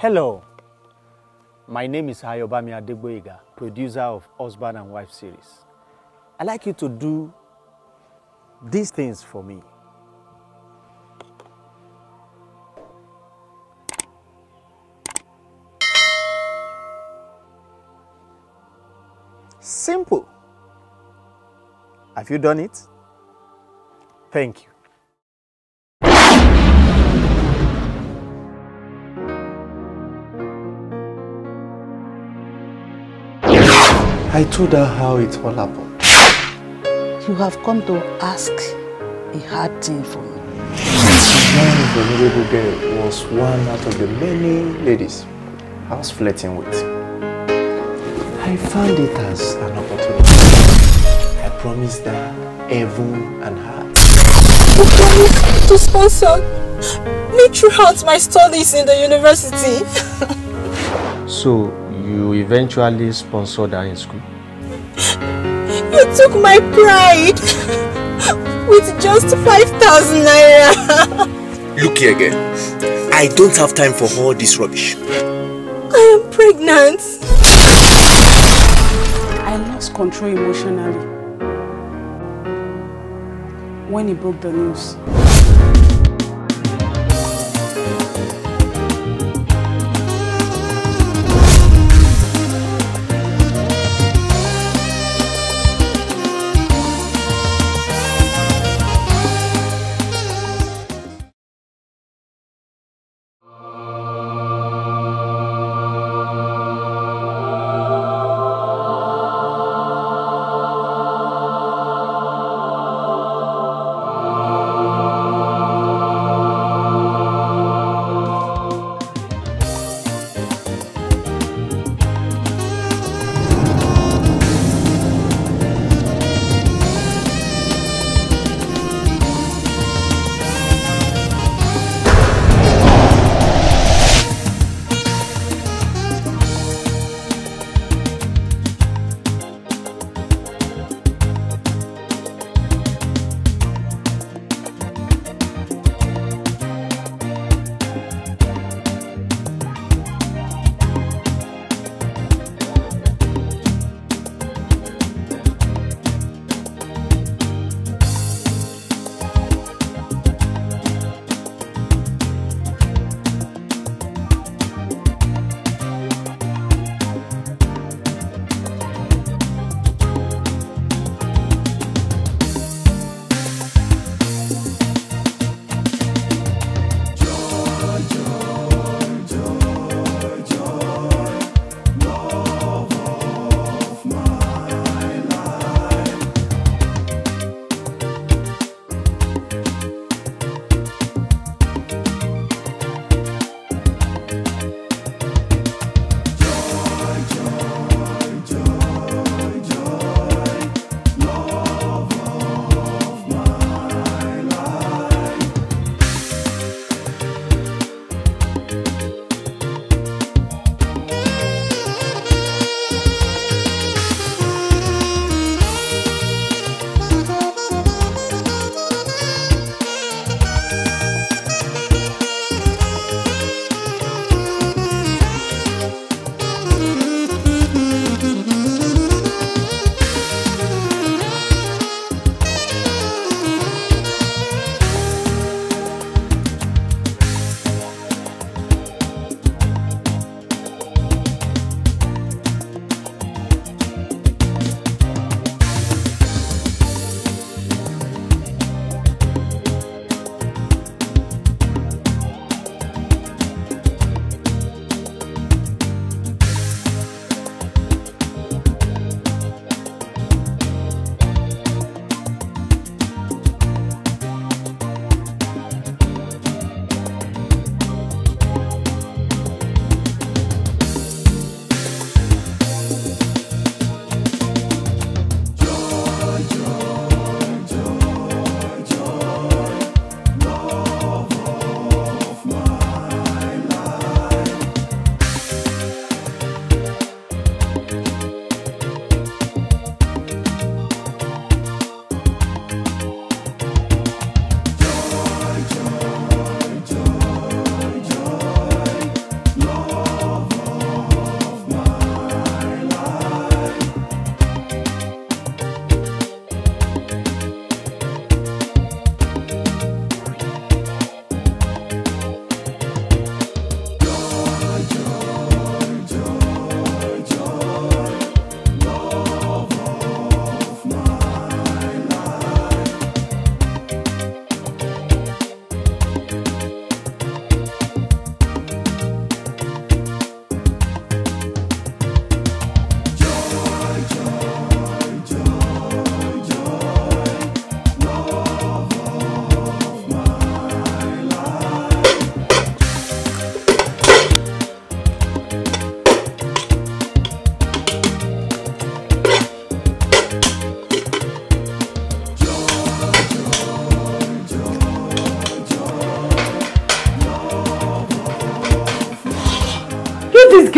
Hello, my name is Ayobami Adegboyega, producer of Husband and Wife series. I'd like you to do these things for me. Simple. Have you done it? Thank you. I told her how it all happened. You have come to ask a hard thing for me. One vulnerable girl was one out of the many ladies I was flirting with. I found it as an opportunity. I promised her heaven and heart. You promised to sponsor me throughout my studies in the university. So you eventually sponsored her in school? You took my pride with just 5,000 naira. Look here again. I don't have time for all this rubbish. I am pregnant. I lost control emotionally when he broke the news.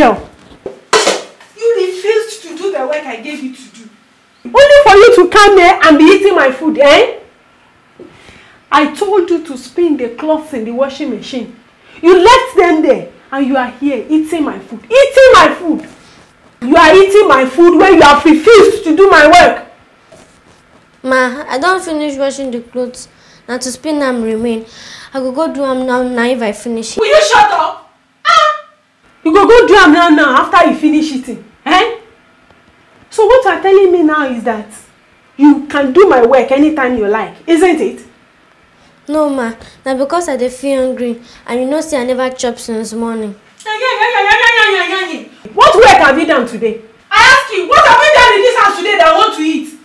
Girl? You refused to do the work I gave you to do. Only for you to come here and be eating my food, eh? I told you to spin the clothes in the washing machine. You left them there and you are here eating my food. Eating my food! You are eating my food when you have refused to do my work. Ma, I don finish washing the clothes. Na to spin am remain. I go go do am now na if I finish Will you shut up? You go go do am now now after you finish eating. Eh? So what you are telling me now is that you can do my work anytime you like, isn't it? No ma, na because I dey feel hungry and you know say I never chop since morning. What work have you done today? I ask you, what have you done in this house today that I want to eat?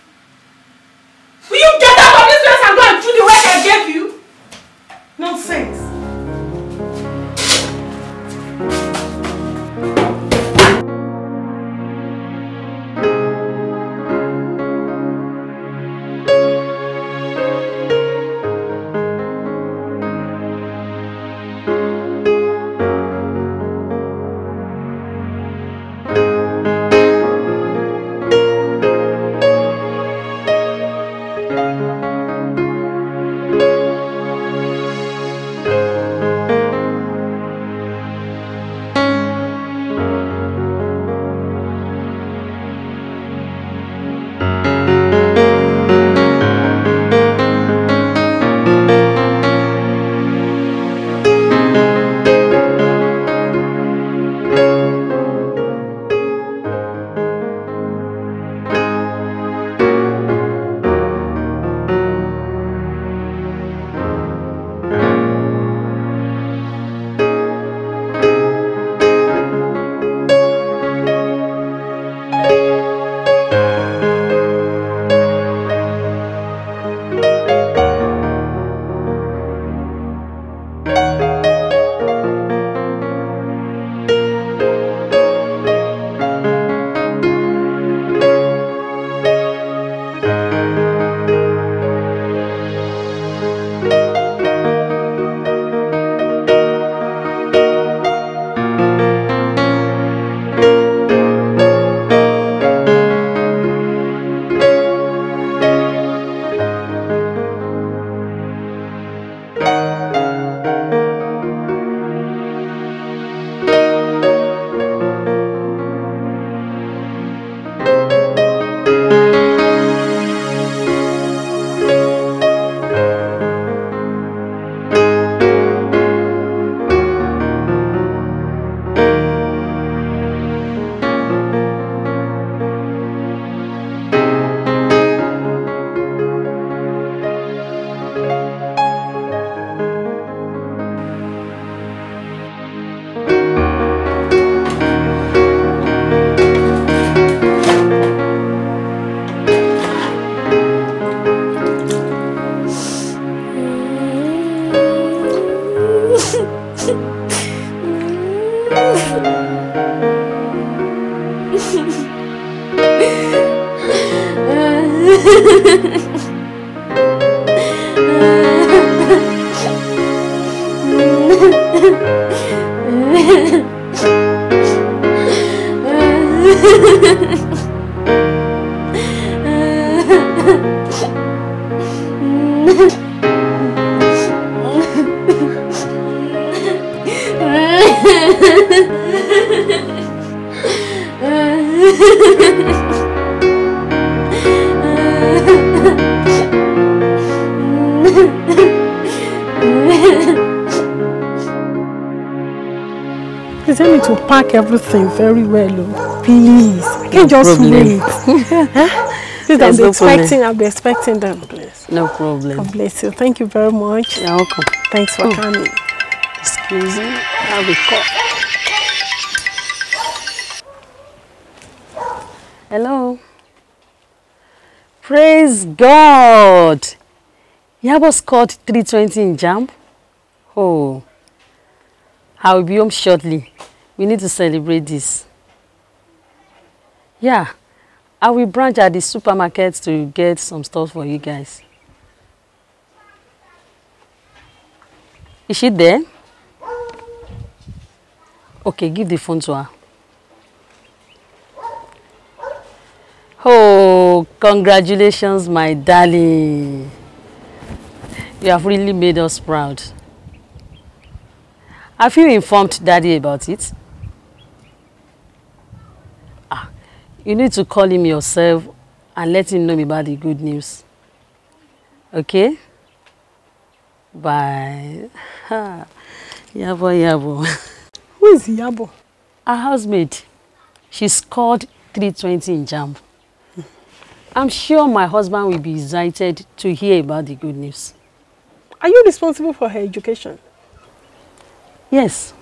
Please to pack everything very well, oh. please. I can't just problem. wait. Please, I'll be no problem. expecting. I'll be expecting them, please. No problem. God bless you. Thank you very much. You're welcome. Thanks for Oh. coming. Excuse me. I'll be caught. Hello. Praise God. Yabo scored 320 in JAMB. Oh. I will be home shortly. We need to celebrate this. Yeah, I will branch at the supermarket to get some stuff for you guys. Is she there? Okay, give the phone to her. Oh, congratulations, my darling. You have really made us proud. Have you informed Daddy about it? You need to call him yourself and let him know about the good news. Okay? Bye. Ha. Yabo, yabo. Who is Yabo? A housemaid. She scored 320 in JAMB. I'm sure my husband will be excited to hear about the good news. Are you responsible for her education? Yes,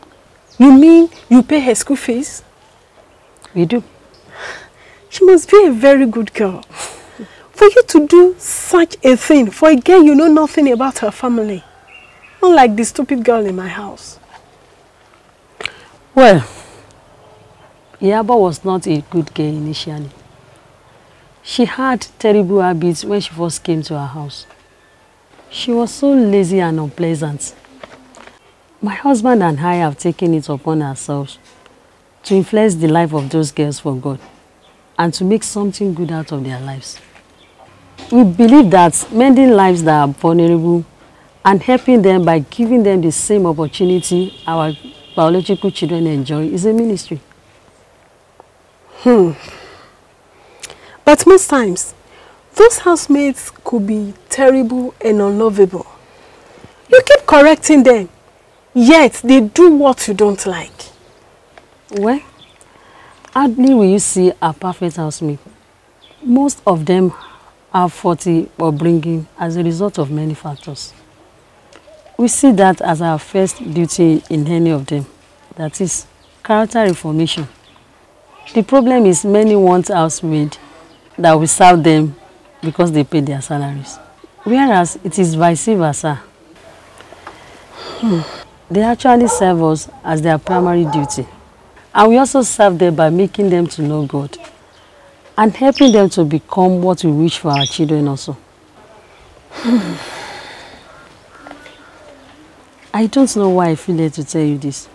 You mean you pay her school fees? we do. She must be a very good girl. For you to do such a thing for a girl you know nothing about her family. Unlike the stupid girl in my house. Well, Yaba was not a good girl initially. She had terrible habits when she first came to our house. She was so lazy and unpleasant. My husband and I have taken it upon ourselves to influence the life of those girls for God and to make something good out of their lives. We believe that mending lives that are vulnerable and helping them by giving them the same opportunity our biological children enjoy is a ministry. Hmm. But most times, those housemates could be terrible and unlovable. You keep correcting them, yet they do what you don't like. Well, hardly will you see a perfect housemate. Most of them are 40 or bringing as a result of many factors. We see that as our first duty in any of them. That is character reformation. The problem is many want housemaid that will serve them because they pay their salaries. Whereas it is vice versa. They actually serve us as their primary duty. And we also serve them by making them to know God and helping them to become what we wish for our children also. I don't know why I feel led to tell you this.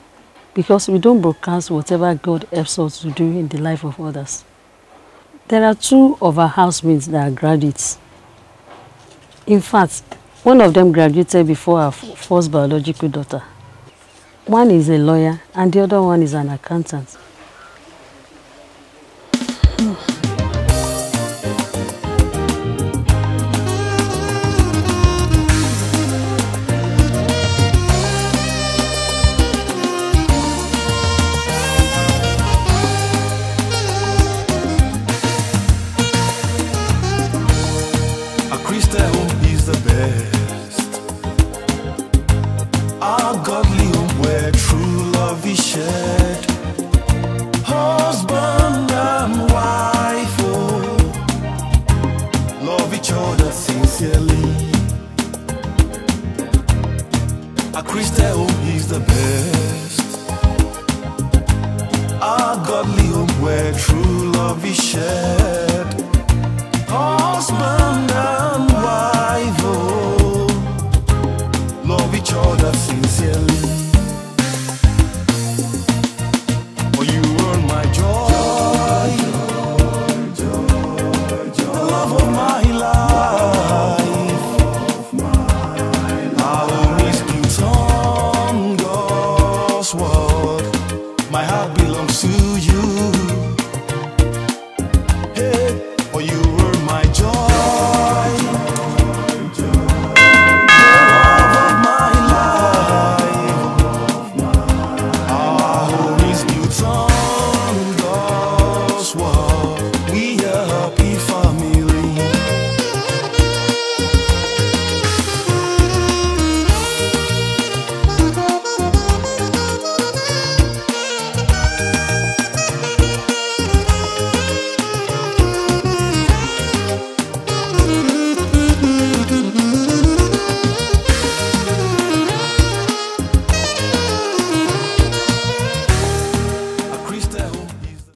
Because we don't broadcast whatever God helps us to do in the life of others. There are two of our housemates that are graduates. In fact, one of them graduated before our first biological daughter. One is a lawyer and the other one is an accountant. A